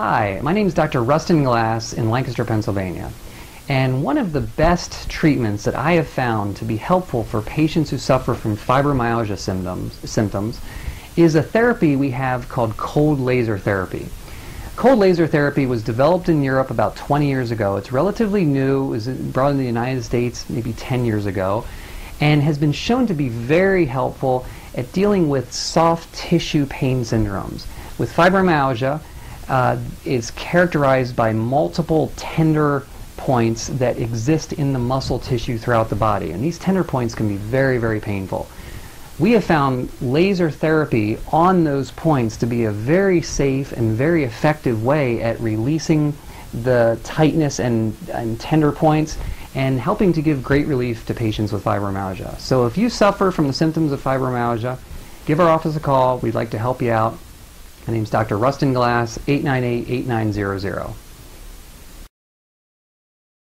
Hi, my name is Dr. Rustin Glass in Lancaster, Pennsylvania. And one of the best treatments that I have found to be helpful for patients who suffer from fibromyalgia symptoms, symptoms is a therapy we have called cold laser therapy. Cold laser therapy was developed in Europe about 20 years ago. It's relatively new. It was brought in the United States maybe 10 years ago and has been shown to be very helpful at dealing with soft tissue pain syndromes. With fibromyalgia, uh, is characterized by multiple tender points that exist in the muscle tissue throughout the body. And these tender points can be very, very painful. We have found laser therapy on those points to be a very safe and very effective way at releasing the tightness and, and tender points and helping to give great relief to patients with fibromyalgia. So if you suffer from the symptoms of fibromyalgia, give our office a call. We'd like to help you out. My name is Dr. Rustin Glass, 898-8900.